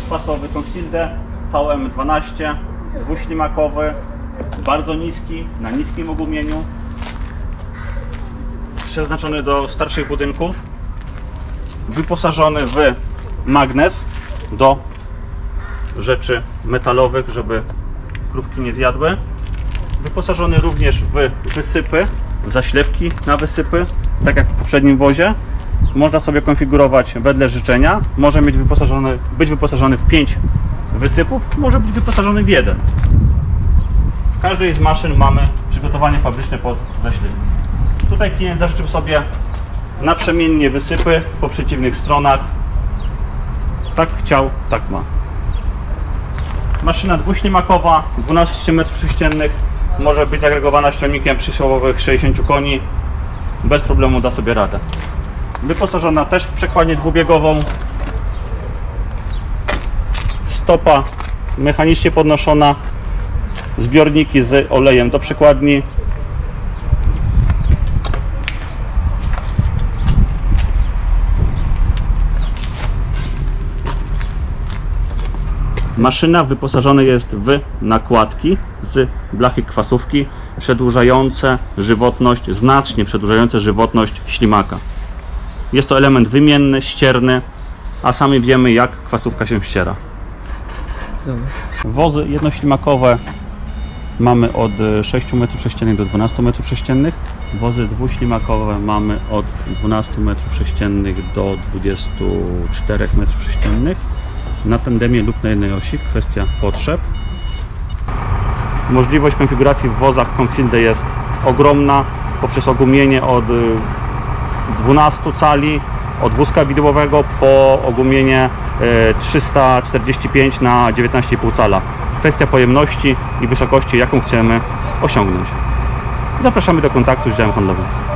dwuspasowy Consilde VM12, dwuślimakowy, bardzo niski, na niskim ogumieniu, przeznaczony do starszych budynków, wyposażony w magnes do rzeczy metalowych, żeby krówki nie zjadły. Wyposażony również w wysypy, w zaślepki na wysypy, tak jak w poprzednim wozie. Można sobie konfigurować wedle życzenia. Może mieć wyposażony, być wyposażony w 5 wysypów, może być wyposażony w jeden. W każdej z maszyn mamy przygotowanie fabryczne pod zaślepki. Tutaj klient zażyczył sobie naprzemiennie wysypy po przeciwnych stronach. Tak chciał, tak ma. Maszyna dwuślimakowa, 12 m3, może być zagregowana ściągnikiem przysłowiowych 60 koni. Bez problemu da sobie radę. Wyposażona też w przekładnię dwubiegową. Stopa mechanicznie podnoszona. Zbiorniki z olejem do przekładni. Maszyna wyposażona jest w nakładki z blachy kwasówki przedłużające żywotność, znacznie przedłużające żywotność ślimaka. Jest to element wymienny, ścierny, a sami wiemy jak kwasówka się ściera. Wozy jednoślimakowe mamy od 6 m3 do 12 m3. Wozy dwuślimakowe mamy od 12 m3 do 24 m3 na tandemie lub na jednej osi, kwestia potrzeb. Możliwość konfiguracji w wozach Consilde jest ogromna poprzez ogumienie od 12 cali od wózka widłowego po ogumienie y, 345 na 19,5 cala. Kwestia pojemności i wysokości, jaką chcemy osiągnąć. Zapraszamy do kontaktu z działem handlowym.